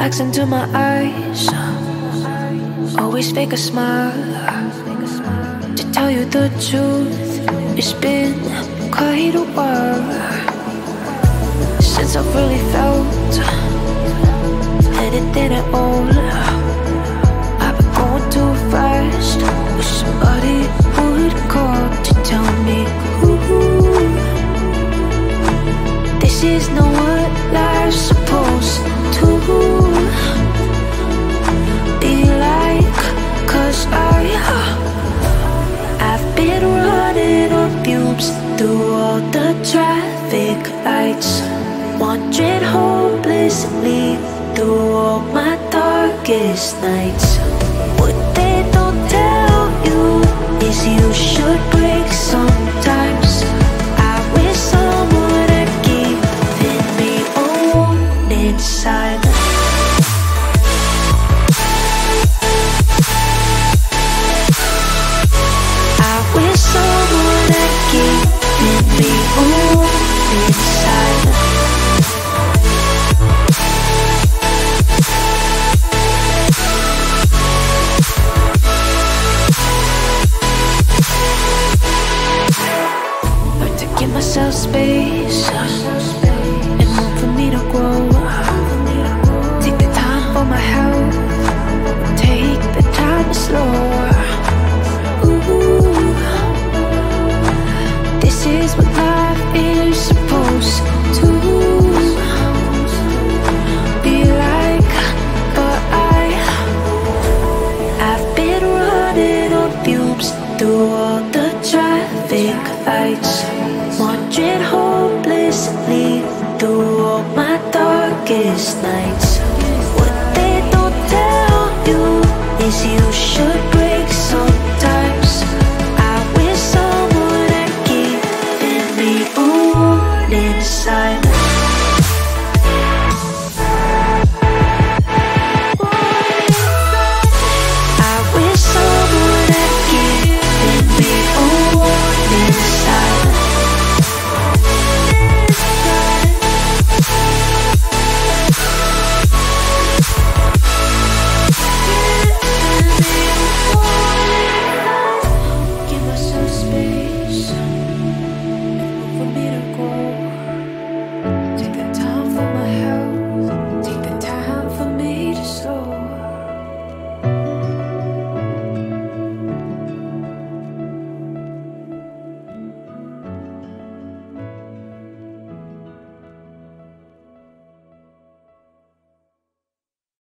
Bags into my eyes. Always fake a smile. To tell you the truth, it's been quite a while since I've really felt anything at all. Lights, wandering hopelessly through all my darkest nights. To give myself space and room for me to grow. Take the time for my health. Take the time to slow. Ooh, this is what life is supposed to be like. But I, I've been running on fumes through the wandering hopelessly through all my darkest nights.